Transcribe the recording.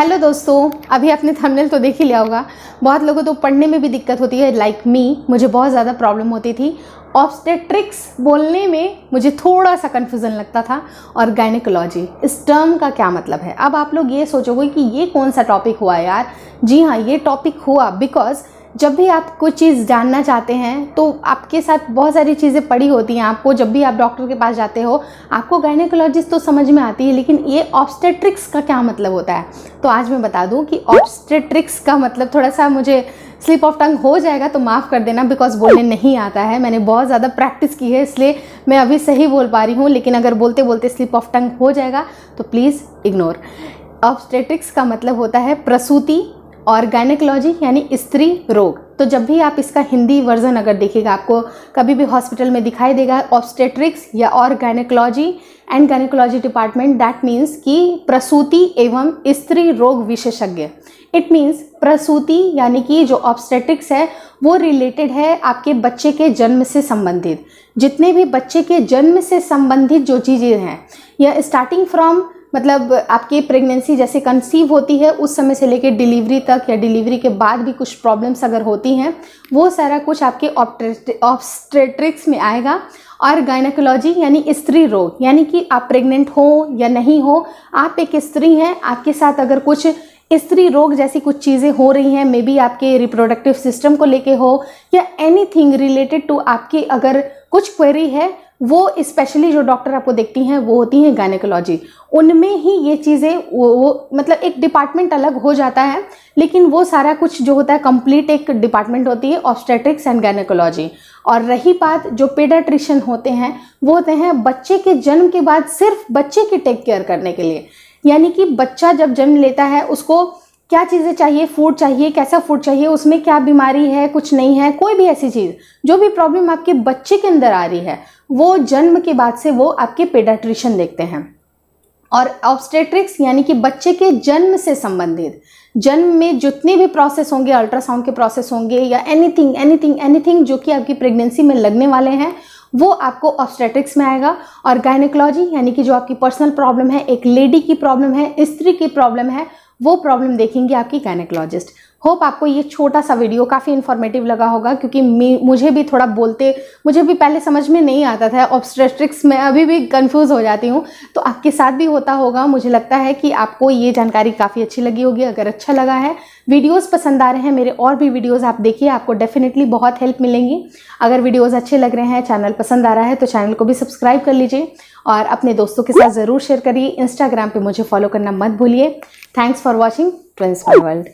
Hello दोस्तों, अभी आपने थंबनेल तो देख ही लिया होगा। बहुत लोगों तो पढ़ने में भी दिक्कत होती है लाइक like मी मुझे बहुत ज़्यादा प्रॉब्लम होती थी। ऑब्स्टेट्रिक्स बोलने में मुझे थोड़ा सा कन्फ्यूज़न लगता था। और गायनिकोलॉजी इस टर्म का क्या मतलब है? अब आप लोग ये सोचोगे कि ये कौन सा टॉपिक हुआ यार? जी हाँ ये टॉपिक हुआ बिकॉज़ जब भी आप कुछ चीज़ जानना चाहते हैं तो आपके साथ बहुत सारी चीज़ें पड़ी होती हैं आपको जब भी आप डॉक्टर के पास जाते हो। आपको गायनेकोलॉजिस्ट तो समझ में आती है, लेकिन ये ऑब्स्टेट्रिक्स का क्या मतलब होता है? तो आज मैं बता दूँ कि ऑब्स्टेट्रिक्स का मतलब थोड़ा सा मुझे स्लिप ऑफ़ टंग हो जाएगा तो माफ़ कर देना बिकॉज़ बोलने नहीं आता है। मैंने बहुत ज़्यादा प्रैक्टिस की है, इसलिए मैं अभी सही बोल पा रही हूँ, लेकिन अगर बोलते बोलते स्लिप ऑफ़ टंग हो जाएगा तो प्लीज़ इग्नोर ऑब्स्टेट्रिक्स का मतलब होता है प्रसूति और गायनेकोलॉजी यानी स्त्री रोग। तो जब भी आप इसका हिंदी वर्जन अगर देखिएगा, आपको कभी भी हॉस्पिटल में दिखाई देगा ऑब्स्टेट्रिक्स या और gynaecology and gynaecology department that means कि प्रसूति एवं स्त्री रोग विशेषज्ञ। इट मीन्स प्रसूति यानी कि जो ऑब्स्टेट्रिक्स है, वो रिलेटेड है आपके बच्चे के जन्म से संबंधित। जितने भी बच्चे के जन्म से संबंधित जो चीज़ें हैं, या स्टार्टिंग फ्रॉम मतलब आपकी प्रेगनेंसी जैसे कंसीव होती है, उस समय से लेकर डिलीवरी तक या डिलीवरी के बाद भी कुछ प्रॉब्लम्स अगर होती हैं, वो सारा कुछ आपके ऑप्स्ट्रेट्रिक्स में आएगा। और गायनाकोलॉजी यानी स्त्री रोग, यानी कि आप प्रेग्नेंट हो या नहीं हो, आप एक स्त्री हैं, आपके साथ अगर कुछ स्त्री रोग जैसी कुछ चीज़ें हो रही हैं मे बी आपके रिप्रोडक्टिव सिस्टम को लेके हो, या एनीथिंग रिलेटेड टू आपकी अगर कुछ क्वेरी है वो स्पेशली जो डॉक्टर आपको देखती हैं वो होती हैं गायनेकोलॉजी उनमें ही ये चीज़ें वो, वो मतलब एक डिपार्टमेंट अलग हो जाता है लेकिन वो सारा कुछ जो होता है कंप्लीट एक डिपार्टमेंट होती है ऑब्स्टेट्रिक्स एंड गायनेकोलॉजी और रही बात जो पेडाट्रिशन होते हैं वो होते हैं बच्चे के जन्म के बाद सिर्फ़ बच्चे की टेक केयर करने के लिए। यानी कि बच्चा जब जन्म लेता है उसको क्या चीज़ें चाहिए फ़ूड चाहिए कैसा फ़ूड चाहिए उसमें क्या बीमारी है कुछ नहीं है कोई भी ऐसी चीज़ जो भी प्रॉब्लम आपके बच्चे के अंदर आ रही है वो जन्म के बाद से वो आपके पेडाट्रिशन देखते हैं। और ऑब्स्टेट्रिक्स यानी कि बच्चे के जन्म से संबंधित, जन्म में जितने भी प्रोसेस होंगे अल्ट्रासाउंड के प्रोसेस होंगे या एनीथिंग एनीथिंग एनीथिंग जो कि आपकी प्रेगनेंसी में लगने वाले हैं, वो आपको ऑब्स्टेट्रिक्स में आएगा। और गायनेकोलॉजी यानी कि जो आपकी पर्सनल प्रॉब्लम है, एक लेडी की प्रॉब्लम है, स्त्री की प्रॉब्लम है, वो प्रॉब्लम देखेंगे आपकी गायनेकोलॉजिस्ट होप आपको ये छोटा सा वीडियो काफ़ी इन्फॉर्मेटिव लगा होगा, क्योंकि मुझे भी थोड़ा बोलते, मुझे भी पहले समझ में नहीं आता था ऑब्स्ट्रेट्रिक्स में अभी भी कंफ्यूज हो जाती हूँ। तो आपके साथ भी होता होगा, मुझे लगता है कि आपको ये जानकारी काफ़ी अच्छी लगी होगी, अगर अच्छा लगा है। वीडियोस पसंद आ रहे हैं, मेरे और भी वीडियोस आप देखिए, आपको डेफिनेटली बहुत हेल्प मिलेंगी। अगर वीडियोस अच्छे लग रहे हैं चैनल पसंद आ रहा है तो चैनल को भी सब्सक्राइब कर लीजिए, और अपने दोस्तों के साथ ज़रूर शेयर करिए। इंस्टाग्राम पे मुझे फॉलो करना मत भूलिए। Thanks for watching tweens world